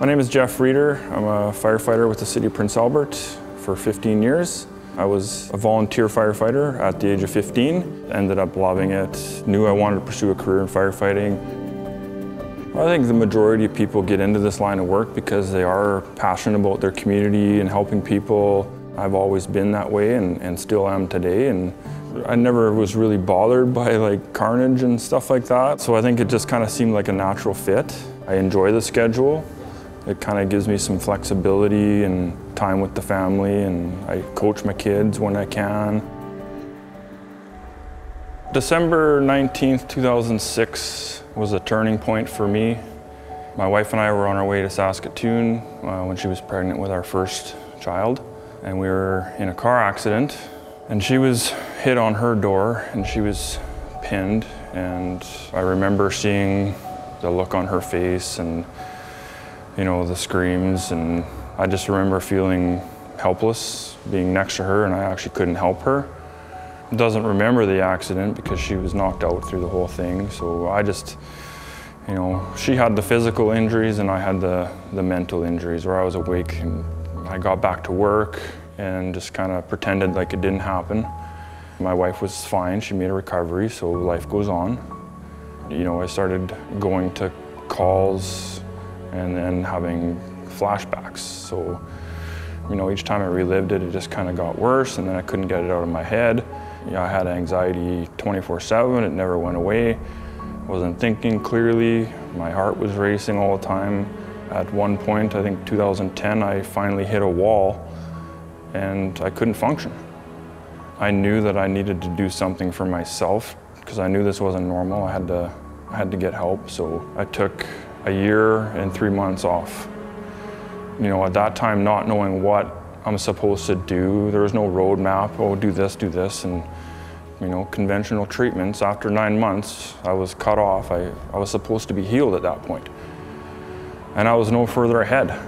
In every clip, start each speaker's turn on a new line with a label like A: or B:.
A: My name is Jeff Reeder. I'm a firefighter with the City of Prince Albert for 15 years. I was a volunteer firefighter at the age of 15, ended up loving it, knew I wanted to pursue a career in firefighting. I think the majority of people get into this line of work because they are passionate about their community and helping people. I've always been that way and, and still am today. And I never was really bothered by like carnage and stuff like that. So I think it just kind of seemed like a natural fit. I enjoy the schedule. It kind of gives me some flexibility and time with the family and I coach my kids when I can. December 19th, 2006 was a turning point for me. My wife and I were on our way to Saskatoon uh, when she was pregnant with our first child. And we were in a car accident and she was hit on her door and she was pinned. And I remember seeing the look on her face and, you know, the screams. And I just remember feeling helpless being next to her and I actually couldn't help her doesn't remember the accident because she was knocked out through the whole thing. So I just, you know, she had the physical injuries and I had the, the mental injuries where I was awake and I got back to work and just kind of pretended like it didn't happen. My wife was fine, she made a recovery, so life goes on. You know, I started going to calls and then having flashbacks. So, you know, each time I relived it, it just kind of got worse and then I couldn't get it out of my head. You know, I had anxiety 24-7, it never went away. I wasn't thinking clearly, my heart was racing all the time. At one point, I think 2010, I finally hit a wall and I couldn't function. I knew that I needed to do something for myself because I knew this wasn't normal. I had to, I had to get help, so I took a year and three months off. You know, at that time, not knowing what I'm supposed to do. There was no roadmap, oh, do this, do this, and you know, conventional treatments. After nine months, I was cut off. I, I was supposed to be healed at that point. And I was no further ahead.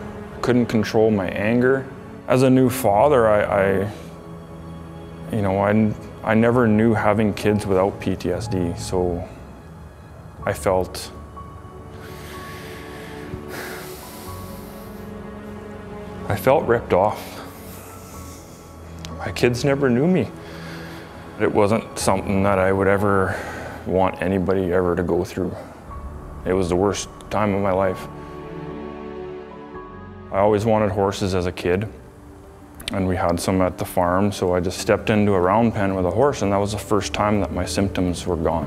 A: Couldn't control my anger. As a new father, I, I you know, I, I never knew having kids without PTSD, so I felt I felt ripped off. My kids never knew me. It wasn't something that I would ever want anybody ever to go through. It was the worst time of my life. I always wanted horses as a kid and we had some at the farm so I just stepped into a round pen with a horse and that was the first time that my symptoms were gone.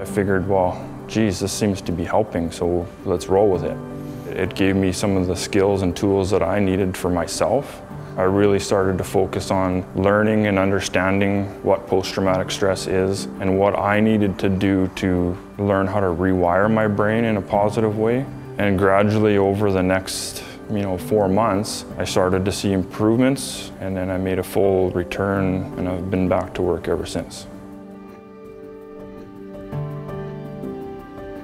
A: I figured, well, geez, this seems to be helping so let's roll with it. It gave me some of the skills and tools that I needed for myself I really started to focus on learning and understanding what post-traumatic stress is and what I needed to do to learn how to rewire my brain in a positive way. And gradually over the next you know, four months, I started to see improvements and then I made a full return and I've been back to work ever since.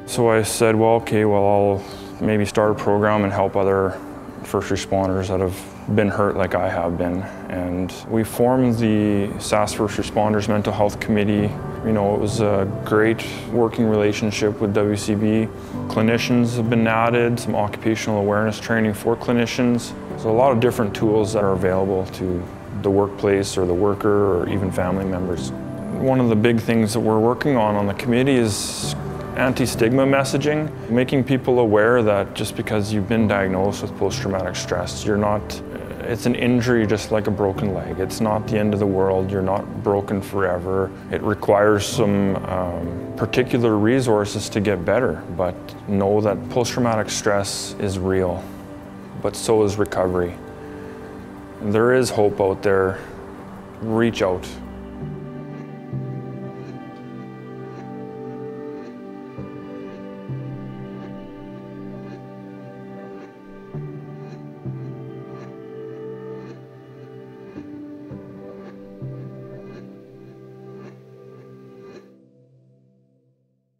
A: So I said, well, okay, well, I'll maybe start a program and help other first responders that have been hurt like I have been. And we formed the Sask First Responders Mental Health Committee. You know, it was a great working relationship with WCB. Clinicians have been added, some occupational awareness training for clinicians. So a lot of different tools that are available to the workplace or the worker or even family members. One of the big things that we're working on on the committee is anti-stigma messaging, making people aware that just because you've been diagnosed with post-traumatic stress, you're not, it's an injury just like a broken leg. It's not the end of the world. You're not broken forever. It requires some um, particular resources to get better, but know that post-traumatic stress is real, but so is recovery. There is hope out there. Reach out.